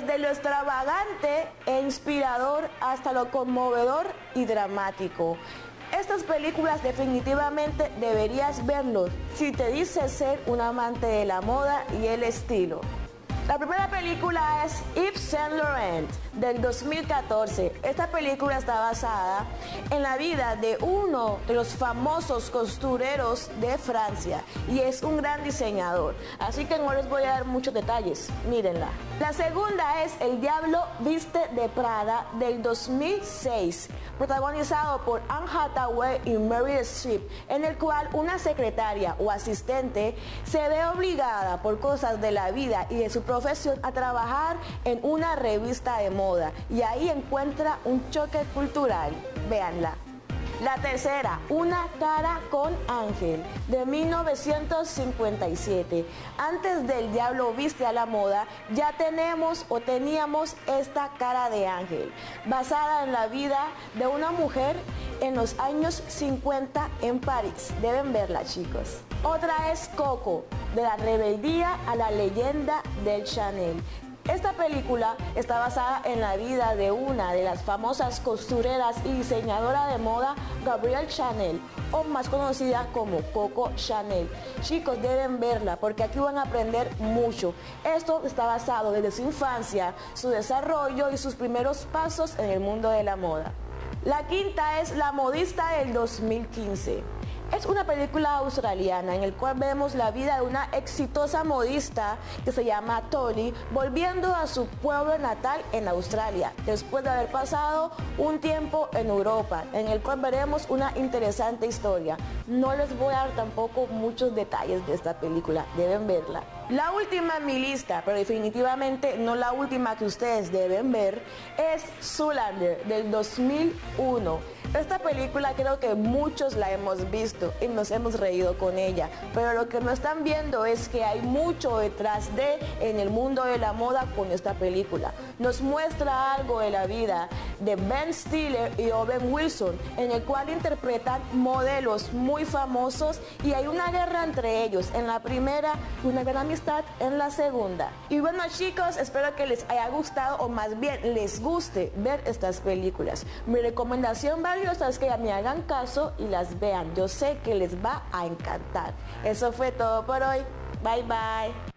desde lo extravagante e inspirador hasta lo conmovedor y dramático. Estas películas definitivamente deberías verlos si te dices ser un amante de la moda y el estilo. La primera película es Yves Saint Laurent del 2014. Esta película está basada en la vida de uno de los famosos costureros de Francia y es un gran diseñador. Así que no les voy a dar muchos detalles, mírenla. La segunda es El Diablo Viste de Prada del 2006, protagonizado por Anne Hathaway y Mary Streep, en el cual una secretaria o asistente se ve obligada por cosas de la vida y de su profesión a trabajar en una revista de moda y ahí encuentra un choque cultural. Véanla. La tercera, Una cara con ángel, de 1957. Antes del Diablo viste a la moda, ya tenemos o teníamos esta cara de ángel, basada en la vida de una mujer en los años 50 en París. Deben verla, chicos. Otra es Coco, de la rebeldía a la leyenda del Chanel. Esta película está basada en la vida de una de las famosas costureras y diseñadora de moda, Gabrielle Chanel, o más conocida como Coco Chanel. Chicos, deben verla porque aquí van a aprender mucho. Esto está basado desde su infancia, su desarrollo y sus primeros pasos en el mundo de la moda. La quinta es La modista del 2015. Es una película australiana en el cual vemos la vida de una exitosa modista que se llama Tolly volviendo a su pueblo natal en Australia después de haber pasado un tiempo en Europa en el cual veremos una interesante historia. No les voy a dar tampoco muchos detalles de esta película, deben verla. La última en mi lista, pero definitivamente no la última que ustedes deben ver, es Zoolander del 2001. Esta película creo que muchos la hemos visto y nos hemos reído con ella, pero lo que no están viendo es que hay mucho detrás de en el mundo de la moda con esta película. Nos muestra algo de la vida de Ben Stiller y Owen Wilson, en el cual interpretan modelos muy famosos y hay una guerra entre ellos en la primera y una gran amistad en la segunda. Y bueno chicos, espero que les haya gustado o más bien les guste ver estas películas. Mi recomendación valiosa es que me hagan caso y las vean. Yo sé que les va a encantar. Eso fue todo por hoy. Bye bye.